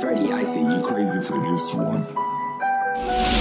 Freddie, I see you crazy for this one.